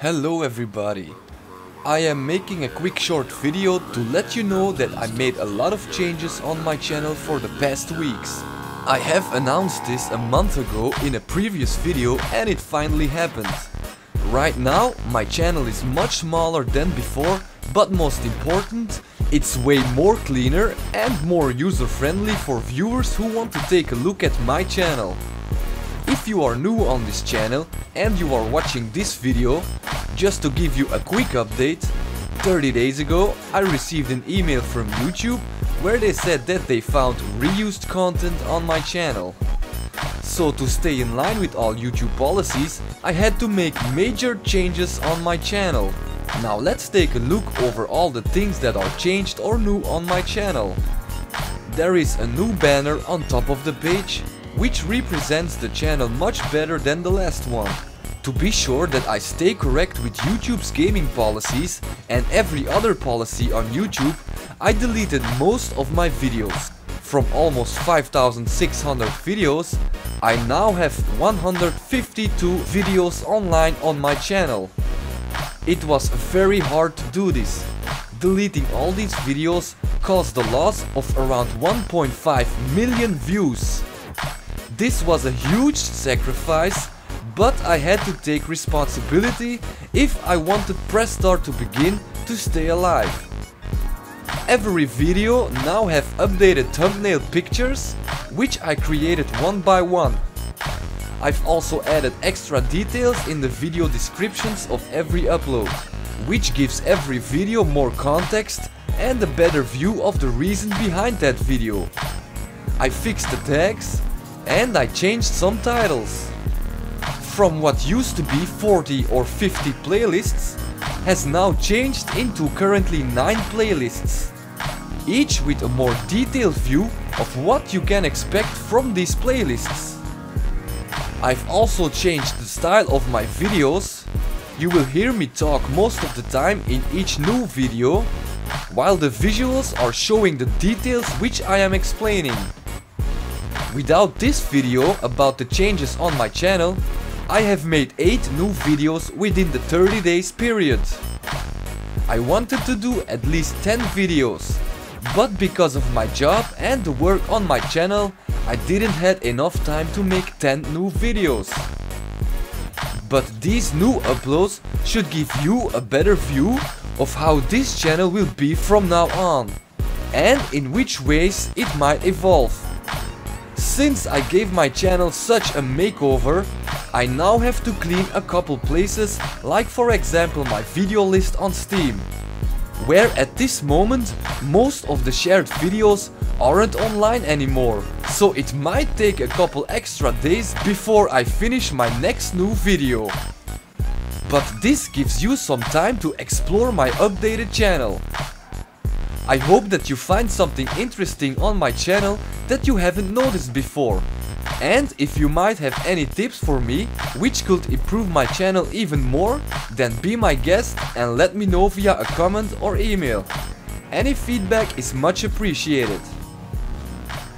Hello everybody. I am making a quick short video to let you know that I made a lot of changes on my channel for the past weeks. I have announced this a month ago in a previous video and it finally happened. Right now my channel is much smaller than before but most important, it's way more cleaner and more user friendly for viewers who want to take a look at my channel. If you are new on this channel and you are watching this video, just to give you a quick update, 30 days ago I received an email from YouTube where they said that they found reused content on my channel. So to stay in line with all YouTube policies, I had to make major changes on my channel. Now let's take a look over all the things that are changed or new on my channel. There is a new banner on top of the page, which represents the channel much better than the last one. To be sure that I stay correct with YouTube's gaming policies and every other policy on YouTube, I deleted most of my videos. From almost 5600 videos, I now have 152 videos online on my channel. It was very hard to do this. Deleting all these videos caused the loss of around 1.5 million views. This was a huge sacrifice, but I had to take responsibility if I wanted Press Start to begin to stay alive. Every video now have updated thumbnail pictures, which I created one by one. I've also added extra details in the video descriptions of every upload, which gives every video more context and a better view of the reason behind that video. I fixed the tags and I changed some titles. From what used to be 40 or 50 playlists has now changed into currently 9 playlists, each with a more detailed view of what you can expect from these playlists. I've also changed the style of my videos. You will hear me talk most of the time in each new video, while the visuals are showing the details which I am explaining. Without this video about the changes on my channel, I have made 8 new videos within the 30 days period. I wanted to do at least 10 videos, but because of my job and the work on my channel, I didn't had enough time to make 10 new videos. But these new uploads should give you a better view of how this channel will be from now on and in which ways it might evolve. Since I gave my channel such a makeover, I now have to clean a couple places like for example my video list on Steam where at this moment most of the shared videos aren't online anymore. So it might take a couple extra days before I finish my next new video. But this gives you some time to explore my updated channel. I hope that you find something interesting on my channel that you haven't noticed before. And if you might have any tips for me, which could improve my channel even more, then be my guest and let me know via a comment or email. Any feedback is much appreciated.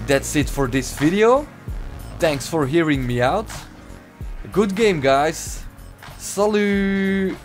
That's it for this video. Thanks for hearing me out. Good game guys. Salut